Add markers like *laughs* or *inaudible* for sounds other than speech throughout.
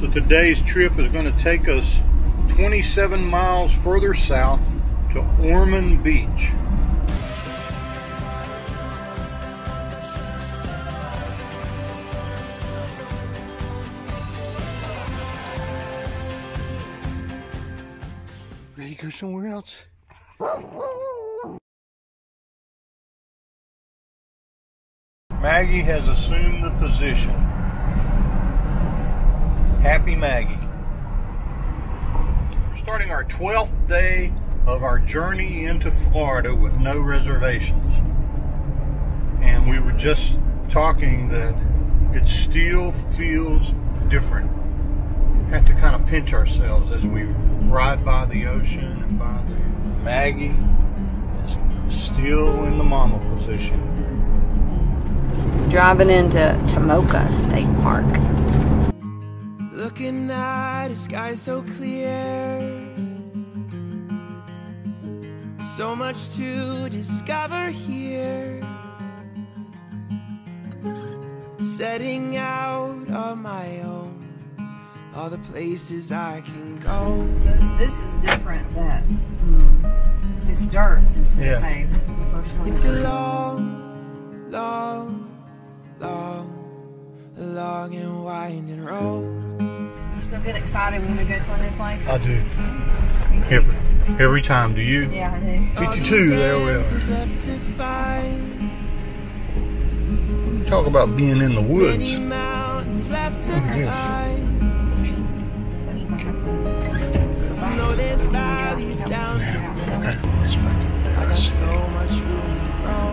So today's trip is going to take us 27 miles further south to Ormond Beach. Ready to go somewhere else? Maggie has assumed the position. Happy Maggie. We're starting our 12th day of our journey into Florida with no reservations. And we were just talking that it still feels different. Had to kind of pinch ourselves as we ride by the ocean and by the Maggie is still in the mama position. Driving into Tomoka State Park. Looking at a sky so clear. So much to discover here. Setting out on my own. All the places I can go. So this, this is different. That um, it's dirt instead Yeah. of paved. This is the first one. It's a long, long, long, long and winding road. You still get excited when we go to a new place? I do. Mm-hmm. Every, every time. Do you? Yeah, I do. 52, these there we are. answers left to find. Talk about being in the woods. Left to Oh, yes. climb. No, there's valleys down here. I got so much room to grow.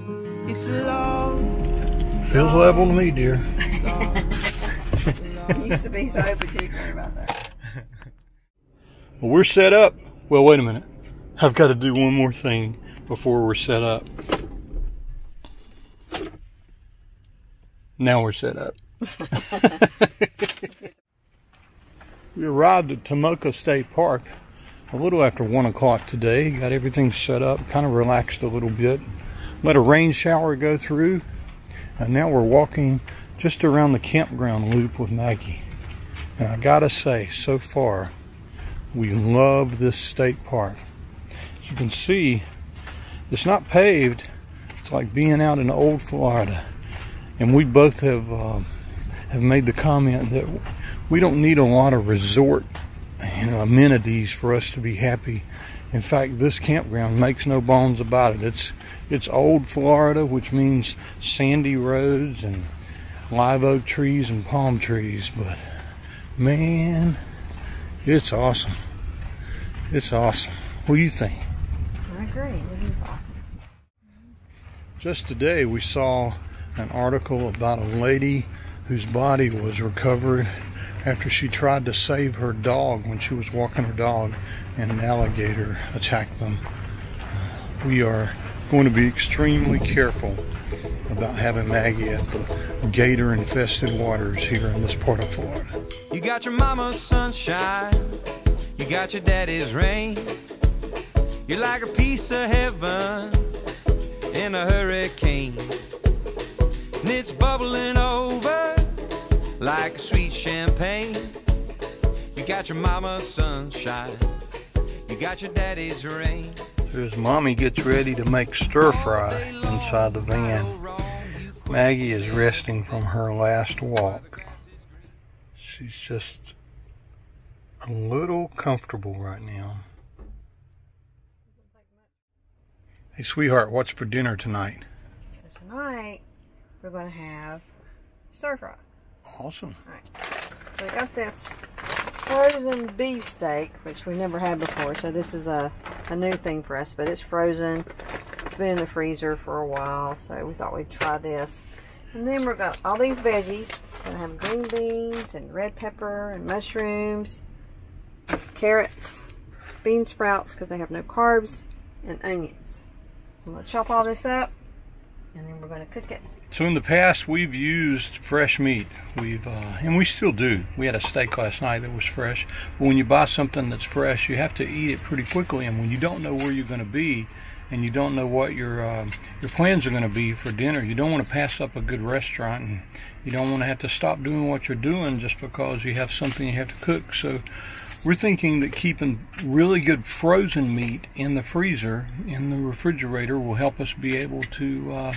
Hmm. It's a long, Feels level to me, dear. *laughs* Used to be so particular about that. Well, we're set up. Well, wait a minute. I've got to do one more thing before we're set up. Now we're set up. *laughs* we arrived at Tomoka State Park a little after one o'clock today. Got everything set up, kind of relaxed a little bit. Let a rain shower go through. And now we're walking just around the campground loop with Maggie. And I gotta say, so far, we love this state park. As you can see, it's not paved. It's like being out in old Florida. And we both have uh, have made the comment that we don't need a lot of resort you know, amenities for us to be happy. In fact, this campground makes no bones about it. It's it's old Florida, which means sandy roads and live oak trees and palm trees. But man, it's awesome. It's awesome. What do you think? I agree. It is awesome. Just today, we saw an article about a lady whose body was recovered after she tried to save her dog when she was walking her dog and an alligator attacked them. Uh, we are going to be extremely careful about having Maggie at the gator infested waters here in this part of Florida. You got your mama's sunshine, you got your daddy's rain. You're like a piece of heaven in a hurricane. And it's bubbling over like a sweet champagne. You got your mama's sunshine, you got your daddy's rain. So as mommy gets ready to make stir fry inside the van, Maggie is resting from her last walk. She's just a little comfortable right now. Hey, sweetheart, what's for dinner tonight? So tonight we're going to have stir fry. Awesome. So we got this frozen beef steak, which we never had before. So this is a, a new thing for us, but it's frozen. It's been in the freezer for a while, so we thought we'd try this. And then we're got all these veggies. We're gonna have green beans and red pepper and mushrooms, carrots, bean sprouts because they have no carbs, and onions. I'm gonna chop all this up, and then we're gonna cook it. So in the past, we've used fresh meat. We've uh, and we still do. We had a steak last night that was fresh. But when you buy something that's fresh, you have to eat it pretty quickly. And when you don't know where you're going to be, and you don't know what your um, your plans are going to be for dinner. You don't want to pass up a good restaurant, and you don't want to have to stop doing what you're doing just because you have something you have to cook. So we're thinking that keeping really good frozen meat in the freezer, in the refrigerator, will help us be able to uh,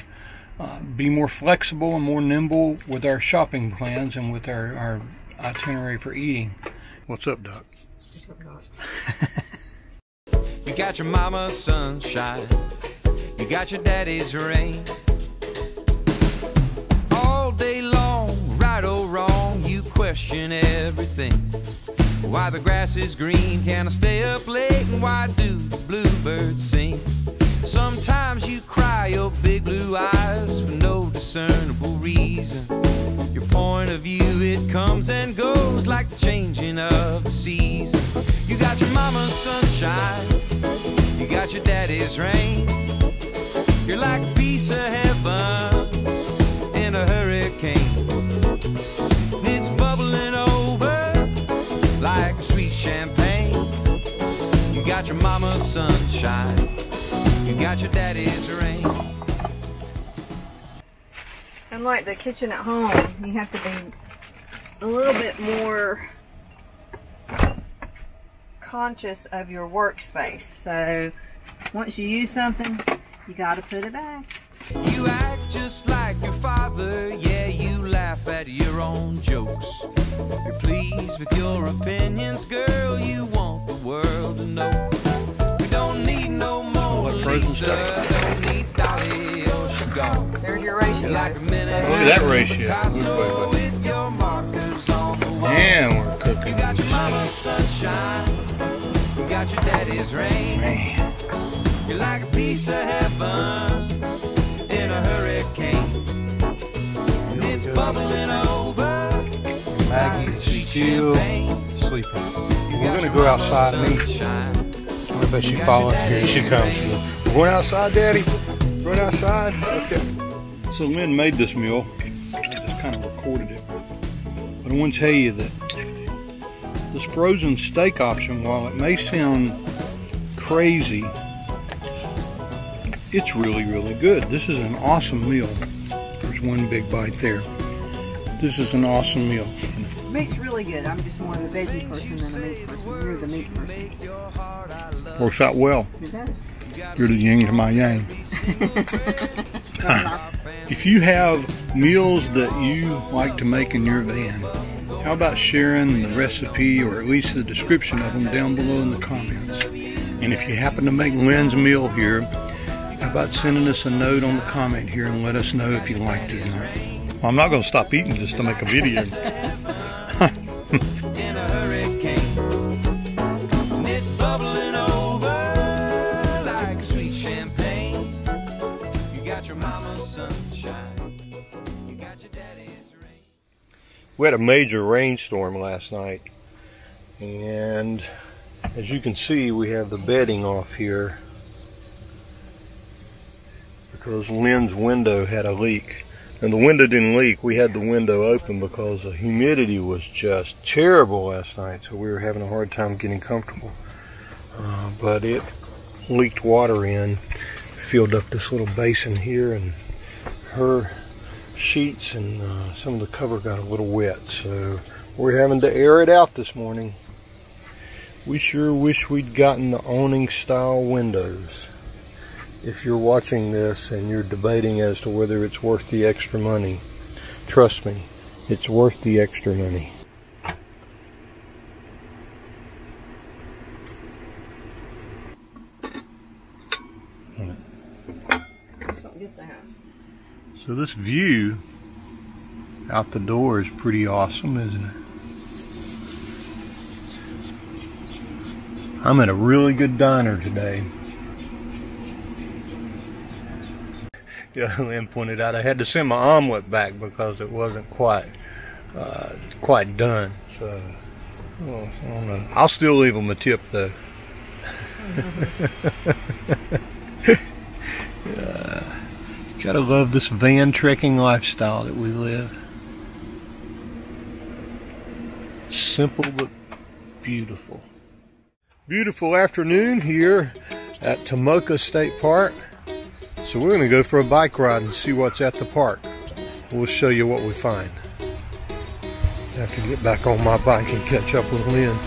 uh, be more flexible and more nimble with our shopping plans and with our, our itinerary for eating. What's up, Doc? *laughs* You got your mama's sunshine. You got your daddy's rain. All day long, right or wrong, you question everything. Why the grass is green, can I stay up late? And why do the bluebirds sing? Sometimes you cry your big blue eyes for no discernible reason. Your point of view, it comes and goes like the changing of the seasons. You got your mama's sunshine, you got your daddy's rain. You're like a piece of heaven in a hurricane. And it's bubbling over like sweet champagne. You got your mama's sunshine, you got your daddy's rain. Unlike the kitchen at home, you have to be a little bit more conscious of your workspace. So once you use something, you got to put it back. You act just like your father, yeah, you laugh at your own jokes. You're pleased with your opinions, girl, you want the world to know. We don't need no frozen Lisa, steak? don't need Dolly, she gone. There's your ratio. You're a minute. Look at that ratio. Picasso with your markers on the wall. And we're You cooking. got your mama's sunshine, you got your daddy's rain. Man, You're like a piece of heaven in a hurricane. And it's bubbling over. Maggie like is sweet still champagne. sleeping. You We're gonna go outside and eat. sunshine. I bet she follows. Here she comes. We're outside, Daddy. Run outside. Okay. So Lynn made this meal. I just kind of recorded it. But I want to tell you that this frozen steak option, while it may sound crazy, it's really, really good. This is an awesome meal. There's one big bite there. This is an awesome meal. Meat's really good. I'm just more of a veggie person than a meat person. You're the meat person. Works out well. It does. You're the yin to my yang. if you have meals that you like to make in your van, how about sharing the recipe or at least the description of them down below in the comments? And if you happen to make Lynn's meal here, how about sending us a note on the comment here and let us know if you liked it or not? Well, I'm not going to stop eating just to make a video. *laughs* We had a major rainstorm last night, and as you can see, we have the bedding off here because Lynn's window had a leak. And the window didn't leak, we had the window open because the humidity was just terrible last night, so we were having a hard time getting comfortable. Uh, but it leaked water in, filled up this little basin here, and her sheets and uh, some of the cover got a little wet, so we're having to air it out this morning. We sure wish we'd gotten the awning style windows. If you're watching this and you're debating as to whether it's worth the extra money, trust me, it's worth the extra money. Just don't get that. So this view out the door is pretty awesome, isn't it? I'm at a really good diner today. *laughs* Yeah, Lynn pointed out I had to send my omelet back because it wasn't quite uh, quite done. So well, I don't know. I'll still leave them a tip though. *laughs* Yeah. Gotta love this van trekking lifestyle that we live. Simple but beautiful. Beautiful afternoon here at Tomoka State Park. So we're gonna go for a bike ride and see what's at the park. We'll show you what we find. I have to get back on my bike and catch up with Lynn.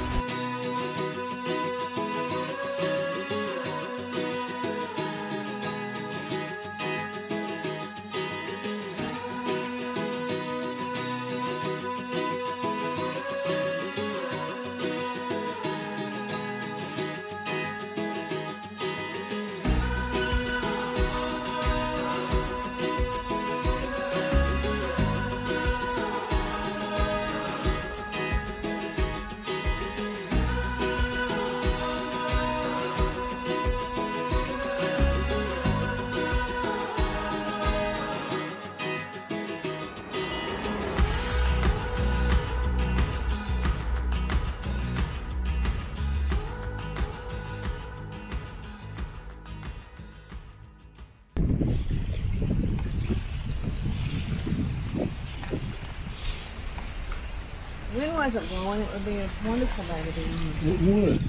Wasn't blowing, it would be a wonderful day to be in It would.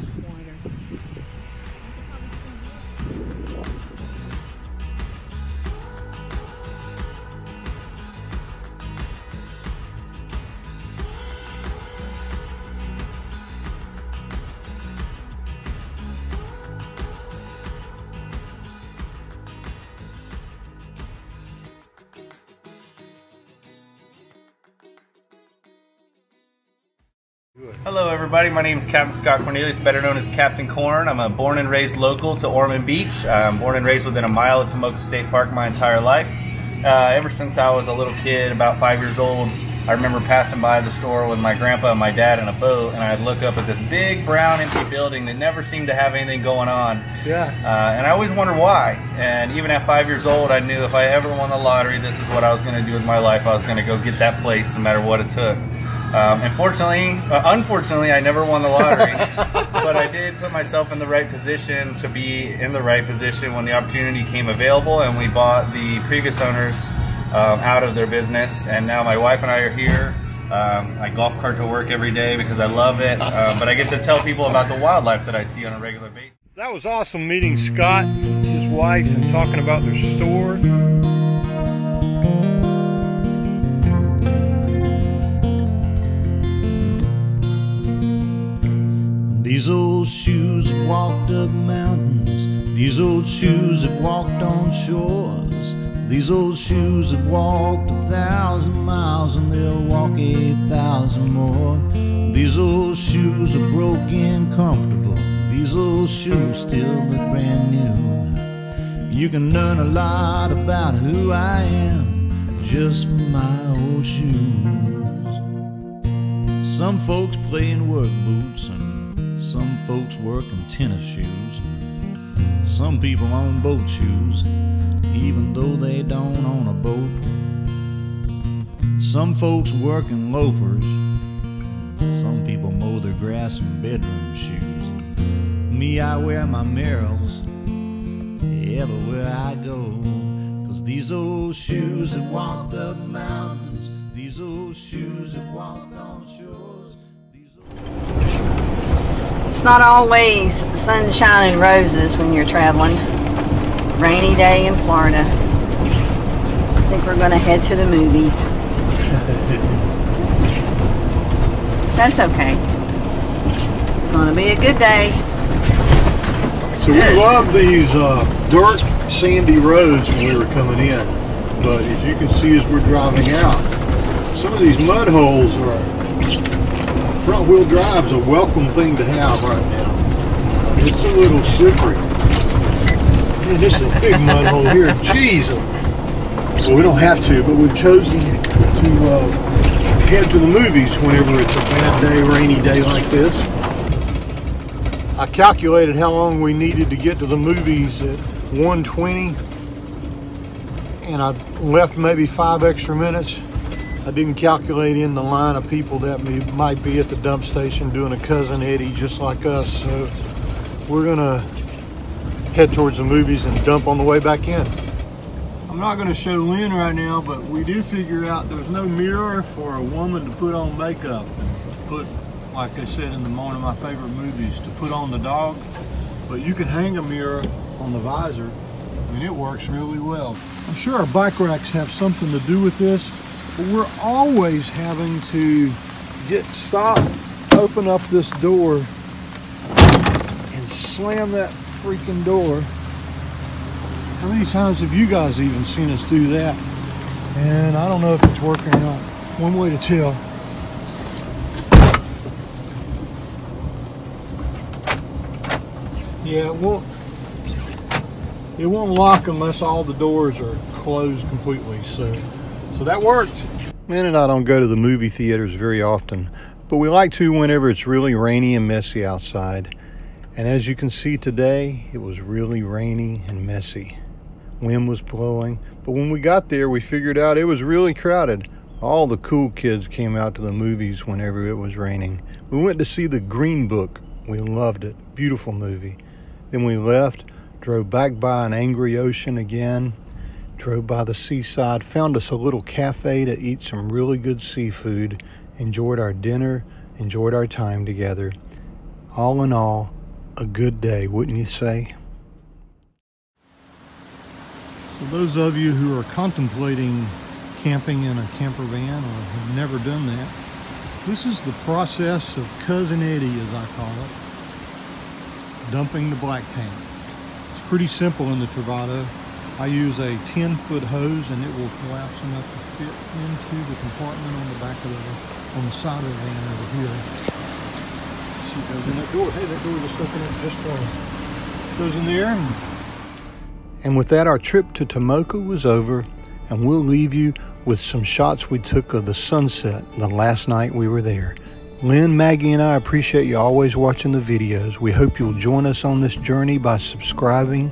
Hello, everybody. My name is Captain Scott Cornelius, better known as Captain Corn. I'm a born and raised local to Ormond Beach. I'm born and raised within a mile of Tomoka State Park my entire life. Uh, ever since I was a little kid, about five years old, I remember passing by the store with my grandpa and my dad in a boat, and I'd look up at this big brown empty building that never seemed to have anything going on. Yeah. Uh, and I always wondered why. And even at five years old, I knew if I ever won the lottery, this is what I was going to do with my life. I was going to go get that place no matter what it took. Um, and fortunately, uh, unfortunately, I never won the lottery, *laughs* but I did put myself in the right position to be in the right position when the opportunity came available, and we bought the previous owners um, out of their business. And now my wife and I are here. Um, I golf cart to work every day because I love it, um, but I get to tell people about the wildlife that I see on a regular basis. That was awesome meeting Scott, his wife, and talking about their store. These old shoes have walked up mountains. These old shoes have walked on shores. These old shoes have walked a thousand miles and they'll walk a thousand more. These old shoes are broken comfortable. These old shoes still look brand new. You can learn a lot about who I am just from my old shoes. Some folks play in work boots and some folks work in tennis shoes. Some people own boat shoes, even though they don't own a boat. Some folks work in loafers. Some people mow their grass in bedroom shoes. Me, I wear my Merrells everywhere I go. Cause these old shoes have walked up mountains. These old shoes have walked on shores. It's not always sunshine and roses when you're traveling. Rainy day in Florida. I think we're going to head to the movies. *laughs* That's okay. It's going to be a good day. So we love these uh, dirt, sandy roads when we were coming in. But as you can see as we're driving out, some of these mud holes are front wheel drive's a welcome thing to have right now. It's a little slippery. Man, this is a big mud hole here. Jeez. Well, we don't have to, but we've chosen to uh, head to the movies whenever it's a bad day, rainy day like this. I calculated how long we needed to get to the movies at 120 and I left maybe five extra minutes. I didn't calculate in the line of people that may, might be at the dump station doing a cousin Eddie just like us. So we're gonna head towards the movies and dump on the way back in. I'm not gonna show Lynn right now, but we do figure out there's no mirror for a woman to put on makeup and put like I said in the of my favorite movies, to put on the dog. but you can hang a mirror on the visor. Mean, it works really well. I'm sure our bike racks have something to do with this, but we're always having to get stopped, open up this door, and slam that freaking door. How many times have you guys even seen us do that? And I don't know if it's working or not. One way to tell. Yeah, it won't. It won't lock unless all the doors are closed completely. So, so that worked. Lynn and I don't go to the movie theaters very often, but we like to whenever it's really rainy and messy outside. And as you can see today, it was really rainy and messy. Wind was blowing, but when we got there, we figured out it was really crowded. All the cool kids came out to the movies whenever it was raining. We went to see The Green Book. We loved it. Beautiful movie. Then we left, drove back by an angry ocean again, drove by the seaside, found us a little cafe to eat some really good seafood, enjoyed our dinner, enjoyed our time together. All in all, a good day, wouldn't you say? So those of you who are contemplating camping in a camper van or have never done that, this is the process of Cousin Eddie, as I call it dumping the black tank. It's pretty simple in the Travato. I use a 10 foot hose and it will collapse enough to fit into the compartment on the back of the, on the side of the van over here. See, in that door. Hey, that door just opened up just for Goes in there. And, and with that, our trip to Tomoka was over and we'll leave you with some shots we took of the sunset the last night we were there. Lynn, Maggie, and I appreciate you always watching the videos. We hope you'll join us on this journey by subscribing,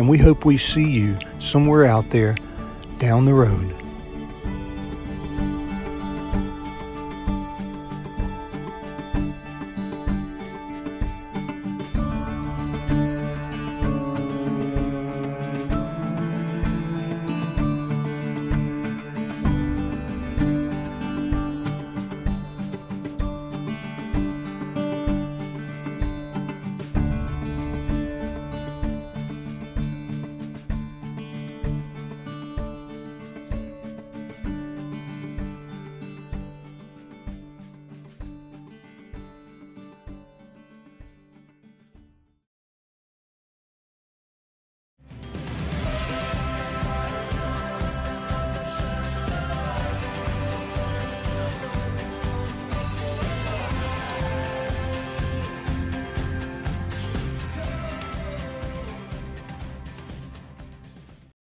and we hope we see you somewhere out there down the road.